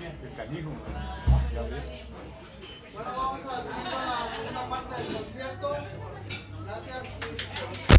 El canijo. Bueno, vamos a la segunda parte del concierto. Gracias.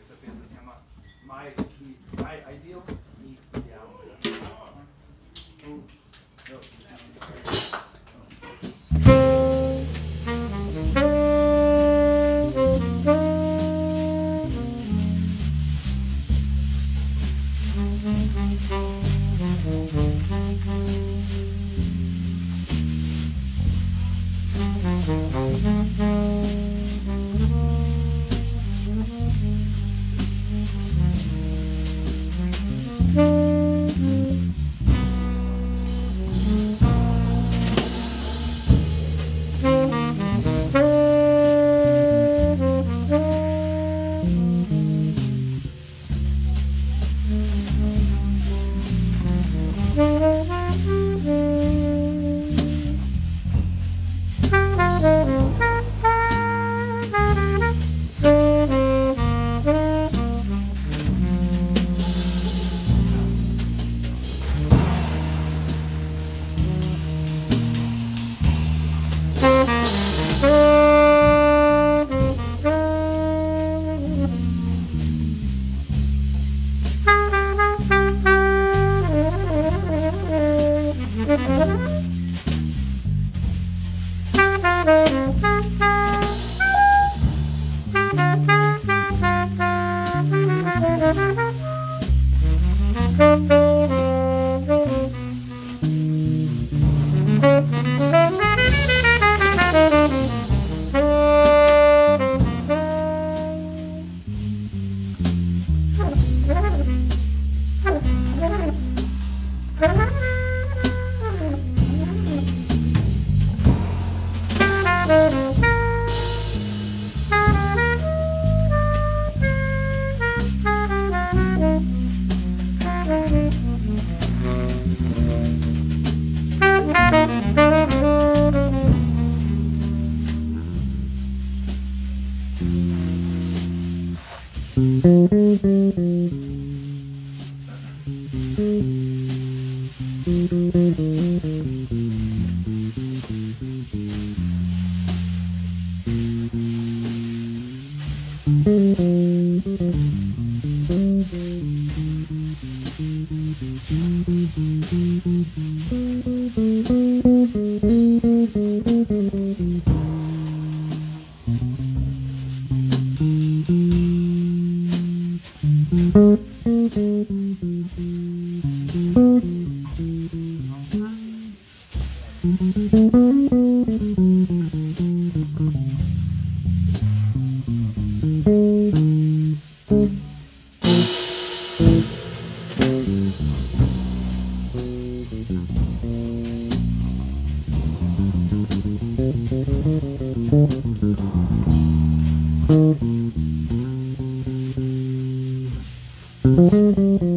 Essa peça se chama My, my Ideal, Me Ideal. Né? Então, Thank you.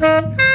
Thank you.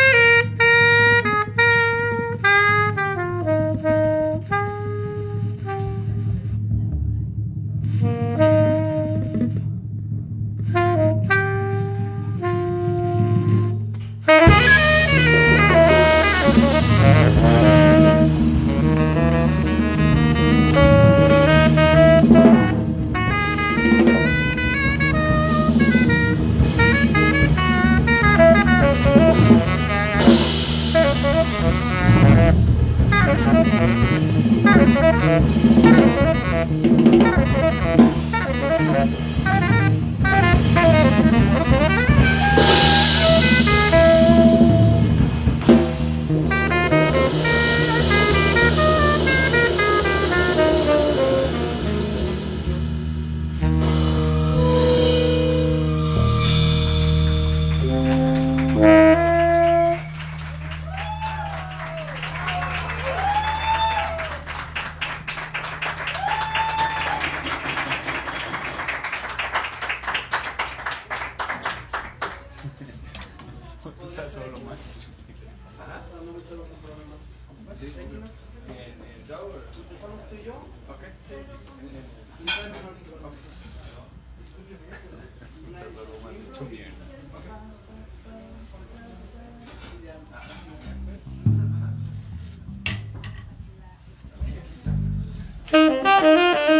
Música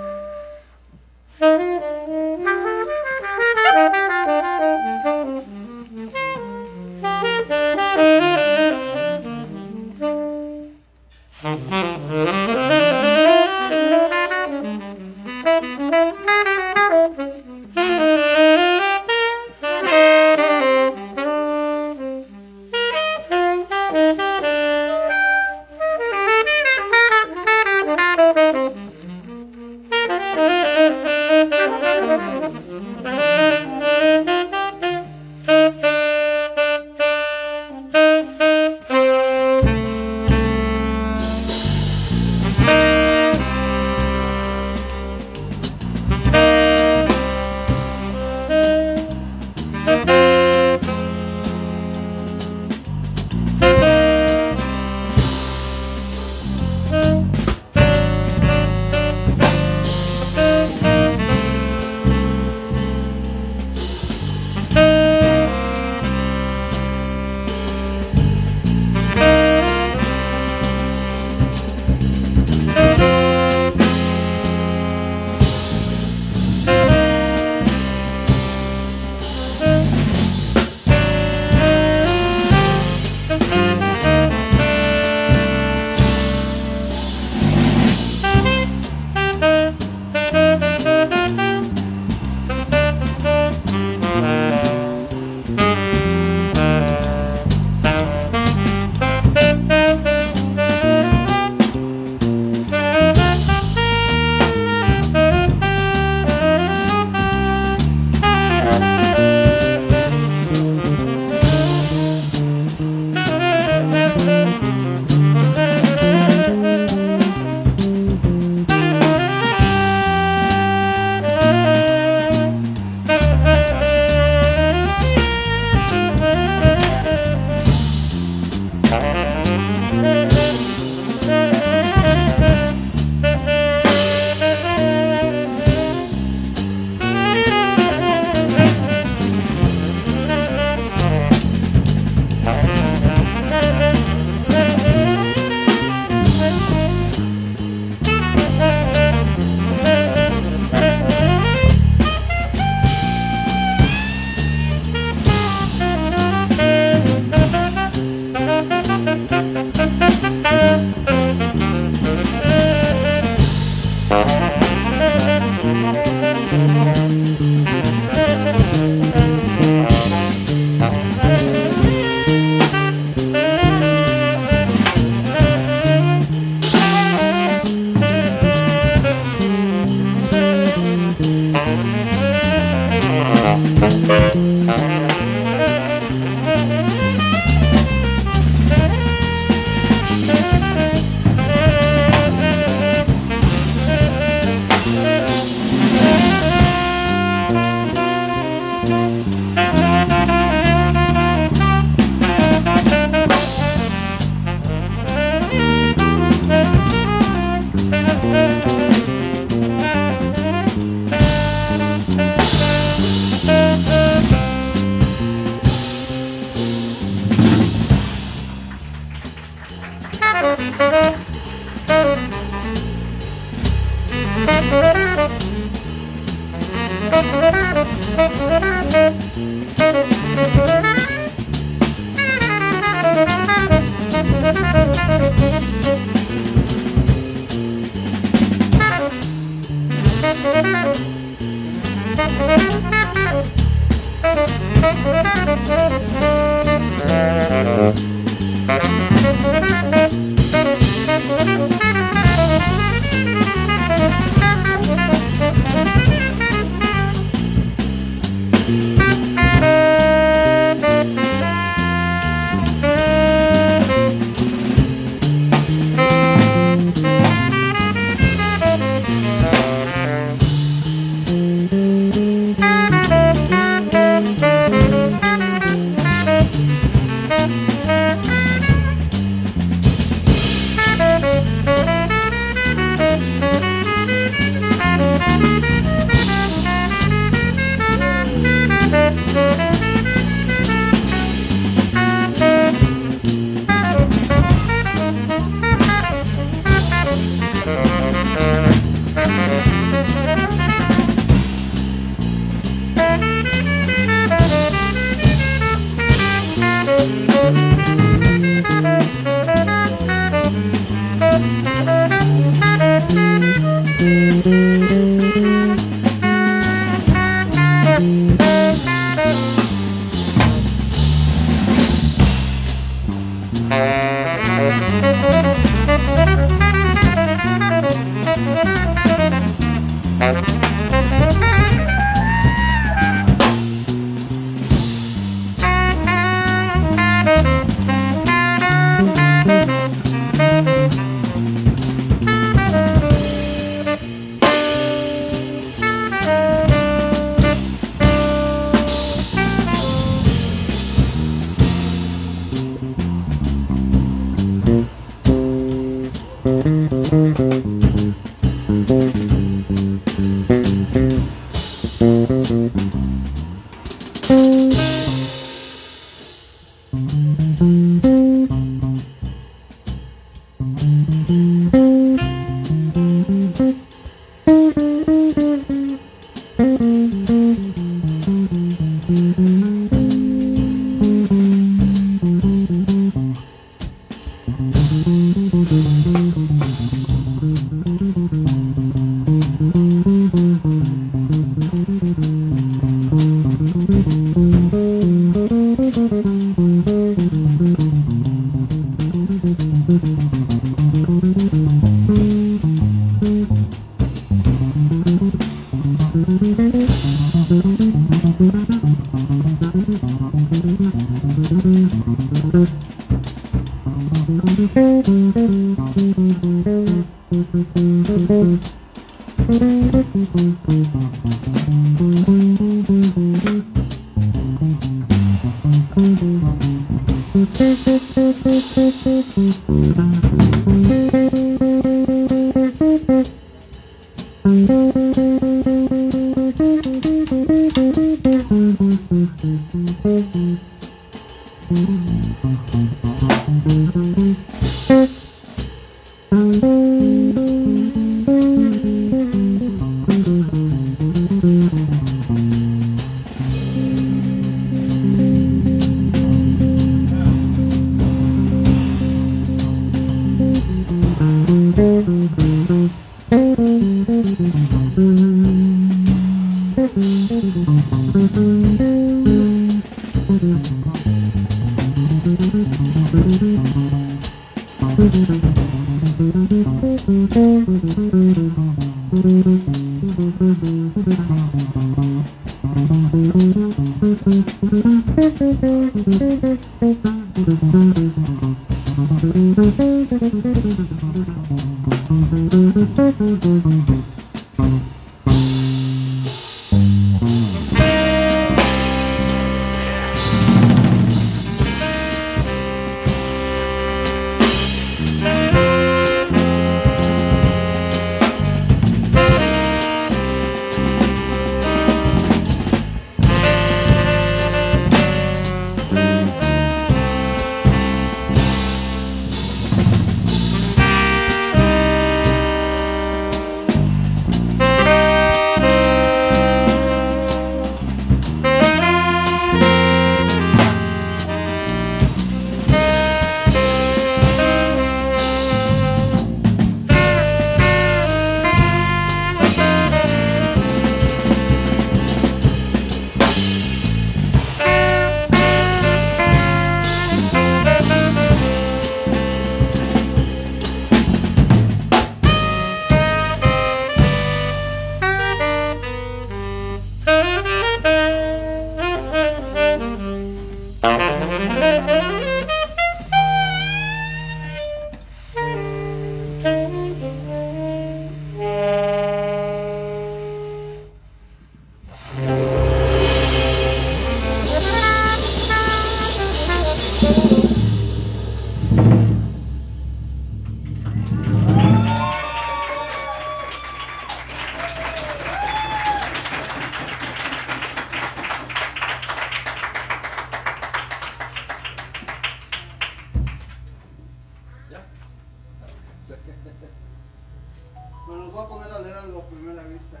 los voy a poner a leer algo a primera vista.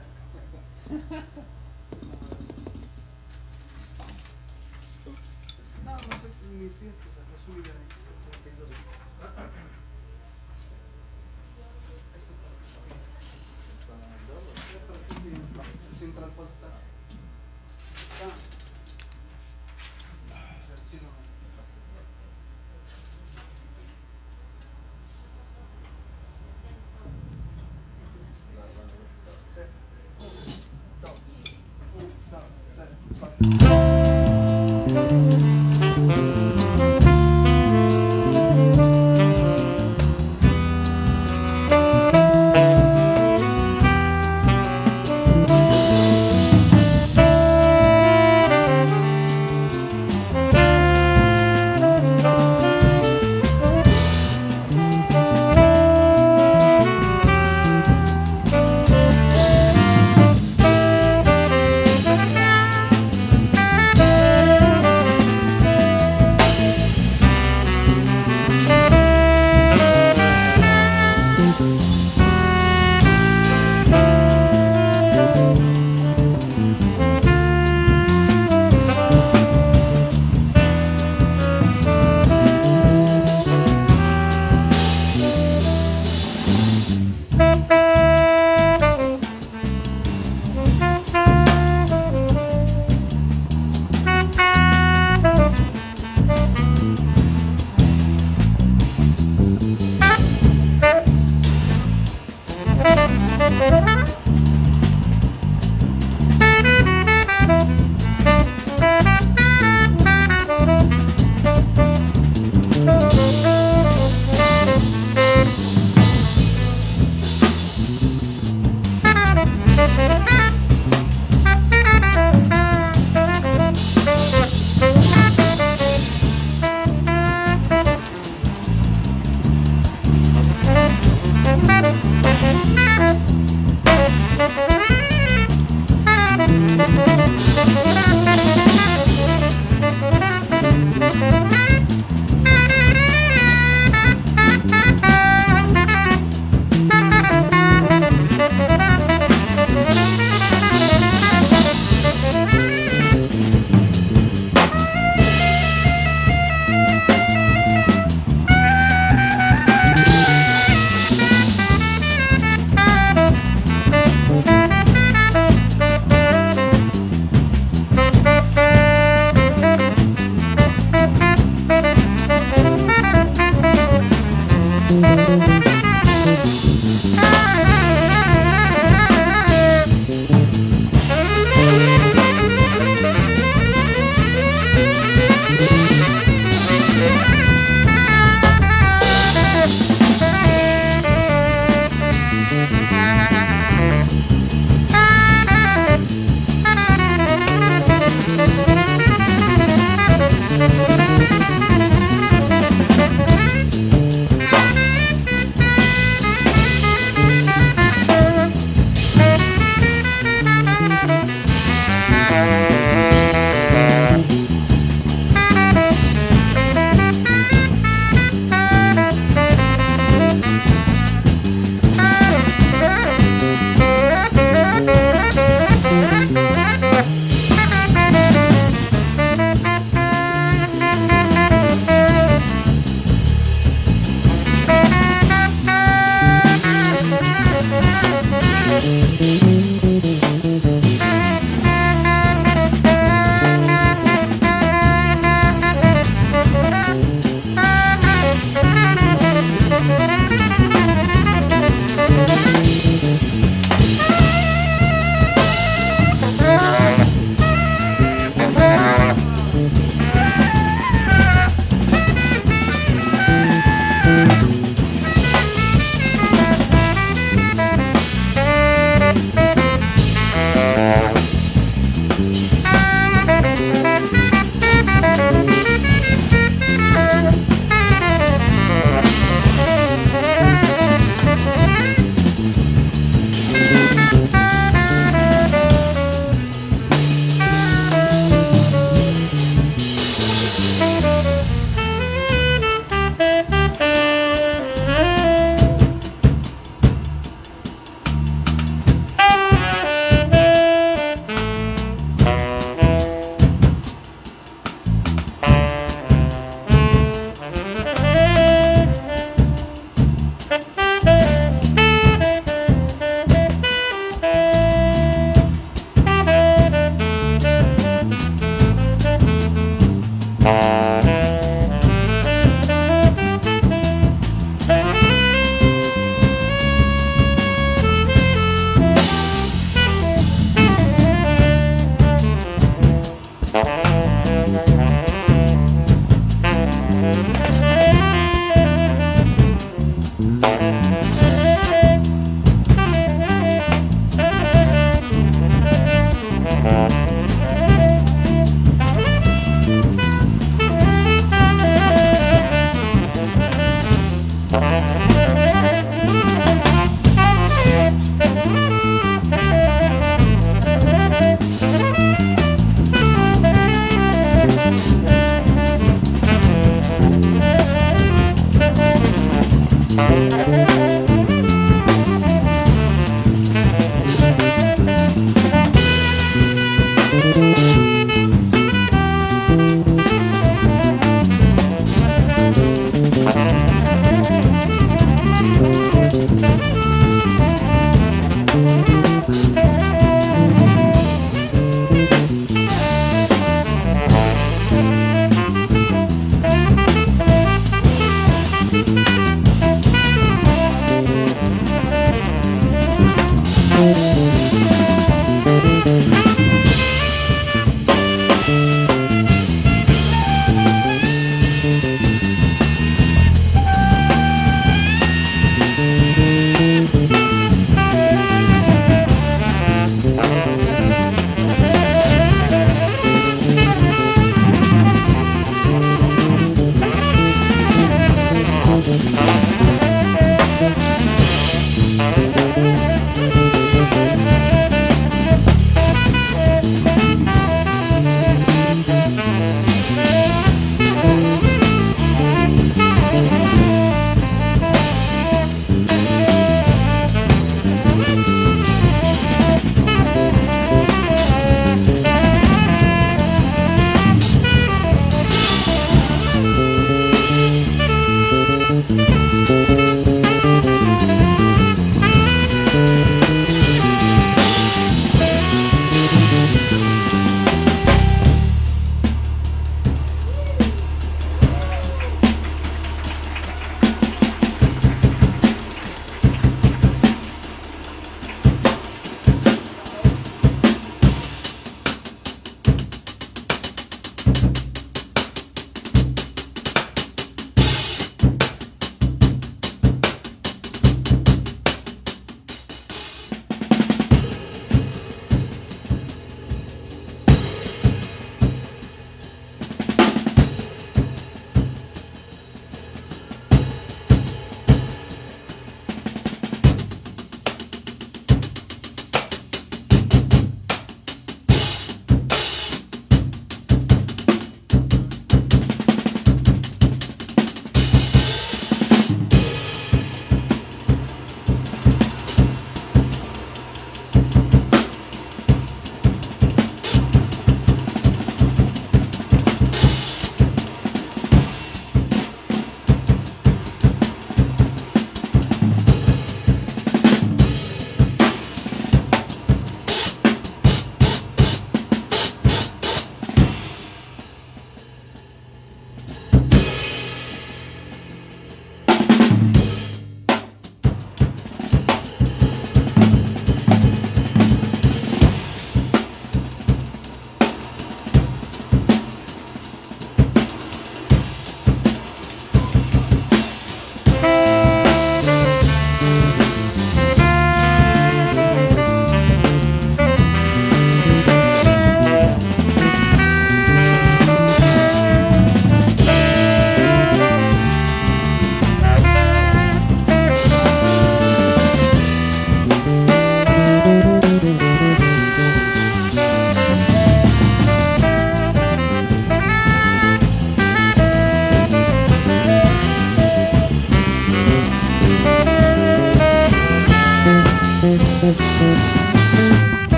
No, no sé, mi tía se sacó su vida ahí, 32 Eso Bye.